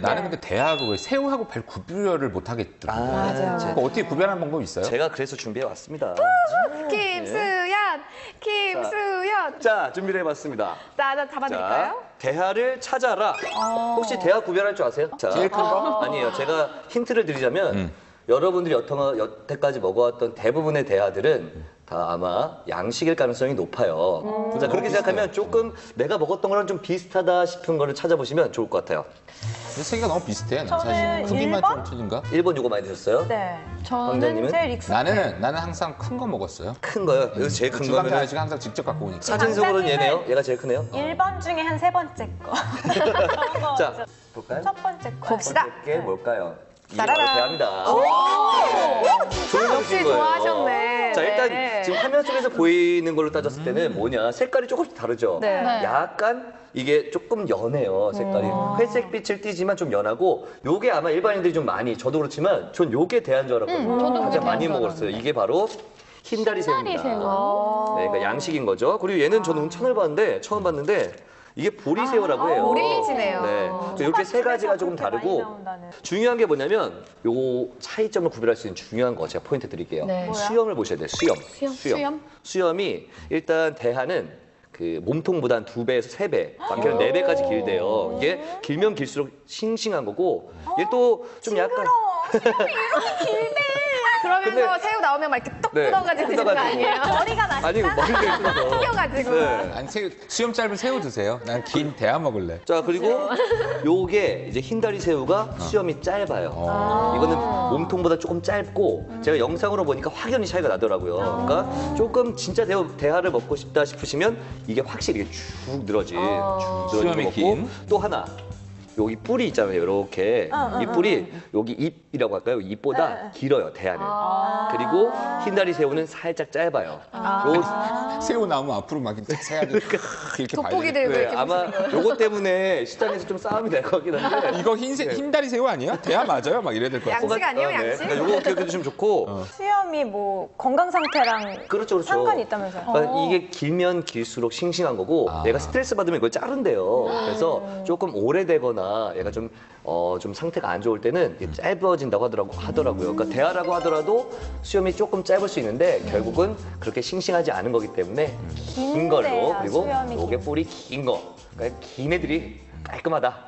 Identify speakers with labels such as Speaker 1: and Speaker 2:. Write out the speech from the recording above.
Speaker 1: 나는 근데 대하고 왜 새우하고 별 구별을 못 하겠더라고.
Speaker 2: 맞아요.
Speaker 1: 그거 어떻게 구별하는 방법 있어요?
Speaker 3: 제가 그래서 준비해 왔습니다.
Speaker 2: 김수연, 김수연.
Speaker 3: 자, 준비를 해봤습니다.
Speaker 2: 자, 나 잡아드릴까요?
Speaker 3: 자, 대하를 찾아라. 혹시 대하 구별할 줄 아세요? 자,
Speaker 1: 제일 큰 거?
Speaker 3: 아니에요. 제가 힌트를 드리자면
Speaker 1: 음.
Speaker 3: 여러분들이 여태, 여태까지 먹어왔던 대부분의 대하들은 다 아마 양식일 가능성이 높아요. 자, 그렇게 생각하면 조금 내가 먹었던 거랑 좀 비슷하다 싶은 거를 찾아보시면 좋을 것 같아요.
Speaker 1: 세 개가 너무 비슷해. 난
Speaker 4: 저는
Speaker 1: 사실 크기만
Speaker 4: 일번?
Speaker 1: 좀 틀린가?
Speaker 3: 1번 요거 많이 드셨어요?
Speaker 4: 네.
Speaker 3: 왕자님은?
Speaker 4: 저는 제일 익숙해.
Speaker 1: 나는 나는 항상 큰 거 먹었어요.
Speaker 3: 큰 거요. 여기서 제일 큰
Speaker 1: 주방장
Speaker 3: 거면
Speaker 1: 아저씨가 항상 직접 갖고 오니까.
Speaker 3: 사진적으로는 얘네요. 얘가 제일 크네요.
Speaker 4: 1번 중에 한 세 번째 거.
Speaker 3: 자, 볼까요?
Speaker 4: 첫 번째 거.
Speaker 2: 봅시다.
Speaker 3: 게 뭘까요? 이게 바로
Speaker 2: 따라란.
Speaker 3: 대합니다.
Speaker 2: 역시 좋아하셨네.
Speaker 3: 지금 화면 속에서 보이는 걸로 따졌을 때는 뭐냐? 색깔이 조금씩 다르죠?
Speaker 2: 네.
Speaker 4: 네.
Speaker 3: 약간 이게 조금 연해요, 색깔이. 회색 빛을 띠지만 좀 연하고 요게 아마 일반인들이 좀 많이, 저도 그렇지만 전 요게 대한 줄 알았거든요.
Speaker 4: 음, 저도
Speaker 3: 가장 많이
Speaker 4: 줄
Speaker 3: 먹었어요. 이게 바로 흰다리 새우입니다.
Speaker 4: 새우.
Speaker 3: 네, 그러니까 양식인 거죠. 그리고 얘는 저는 운천을 봤는데, 처음 봤는데 이게 보리새우라고 해요.
Speaker 2: 보리지네요.
Speaker 3: 네. 그래서 이렇게 세 가지가 조금 다르고. 중요한 게 뭐냐면 요 차이점을 구별할 수 있는 중요한 거 제가 포인트 드릴게요.
Speaker 4: 네.
Speaker 3: 수염을 보셔야 돼요. 수염.
Speaker 4: 수염?
Speaker 3: 수염? 이 일단 대하는 그 몸통보다 한두 배에서 세 배, 많게는 네 배까지 길대요. 이게 길면 길수록 싱싱한 거고, 얘또좀 약간
Speaker 2: 그러면서
Speaker 3: 근데-
Speaker 2: 새우 나오면 막 이렇게 똑
Speaker 3: 네,
Speaker 2: 뜯어가지고 드시는 거
Speaker 3: 뜯어가지고.
Speaker 2: 아니에요?
Speaker 4: 머리가 맛있다.
Speaker 3: 아니 뜯어서.
Speaker 2: 튀겨가지고.
Speaker 3: 네.
Speaker 1: 아니 새우, 수염 짧은 새우 드세요. 난 긴 대하 먹을래.
Speaker 3: 자 그리고 요게 이제 흰다리 새우가 수염이 짧아요. 이거는 몸통보다 조금 짧고 제가 영상으로 보니까 확연히 차이가 나더라고요. 그러니까 조금 진짜 대하, 대하를 먹고 싶다 싶으시면 이게 확실히 이게 쭉 늘어진 쭉 늘어진
Speaker 1: 수염이
Speaker 3: 거
Speaker 1: 긴.
Speaker 3: 먹고 또 하나 여기 뿔이 있잖아요. 이렇게 이 뿔이 여기 입이라고 할까요? 입보다 길어요. 대하는. 그리고 흰다리 새우는 살짝 짧아요. 요
Speaker 1: 새우 나오면 앞으로 막 이렇게 세야지 이렇게
Speaker 2: 돋보기
Speaker 1: 봐야 돼.
Speaker 2: 들고
Speaker 3: 네,
Speaker 2: 이렇게
Speaker 3: 아마 요거 때문에 시장에서 좀 싸움이 될 것 같긴 한데.
Speaker 1: 이거 흰색 흰다리 새우 아니야? 대하 맞아요? 막 이래야 될 것 같아.
Speaker 2: 양식 아니에요,
Speaker 3: 네.
Speaker 2: 양식?
Speaker 3: 그러니까 요거 기억해 주시면 좋고.
Speaker 4: 수염이 뭐 건강 상태랑
Speaker 3: 그렇죠, 그렇죠.
Speaker 4: 상관이 있다면서요?
Speaker 3: 그러니까 이게 길면 길수록 싱싱한 거고
Speaker 1: 아.
Speaker 3: 얘가 스트레스 받으면 이걸 자른대요. 그래서 조금 오래되거나 얘가 좀, 어, 좀 상태가 안 좋을 때는 이게 짧아진다고 하더라고, 하더라고요. 그러니까 대하라고 하더라도 수염이 조금 짧을 수 있는데 결국은 그렇게 싱싱하지 않은 거기 때문에 긴 걸로
Speaker 4: 긴데요,
Speaker 3: 그리고
Speaker 4: 수염이 긴.
Speaker 3: 뿌리 긴 거. 그러니까 긴 애들이 깔끔하다.